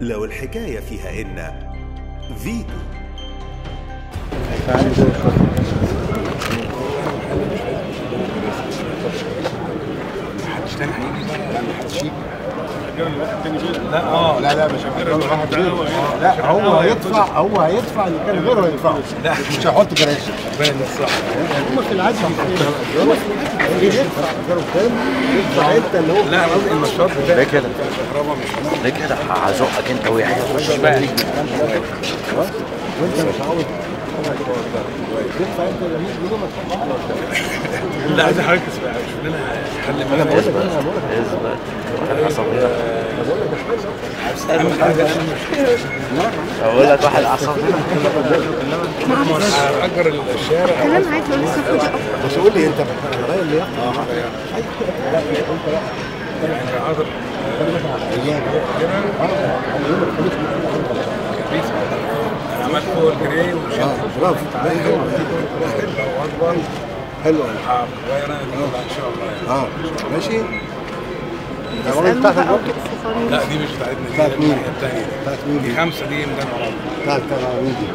لو الحكاية فيها إن فيتو محدش تاني هيجي؟ محدش يجي لا آه لا لا مش غيره لا هو هيدفع هو هيدفع اللي كان غيره هيدفعه لا. مش هيحط باين الصح. هم في العادي يدفع غيره كام يدفع انت اللي هو لا قصدي ليه كده؟ مش ليه كده؟ هزقك انت ويحيى مش بقى وانت مش عاوز تدفع انت اللي 100 جنيه ما تدفعش لا عايز حضرتك تسمع شوف لنا حل أنا بقول لك أنا بقول لك بقول لك واحد عصبية هاجر الشارع كلام عادي بس قول لي انت غير اللي آه يعني أنا عملت فوق الجري وشلت برافو حلو يعني. آه ماشي لا دي مش بتاعتنا دي بتاعت مين؟ بتاعت مين دي دي؟ خمسه دي ميدان عرب بتاعت بتاع مين دي؟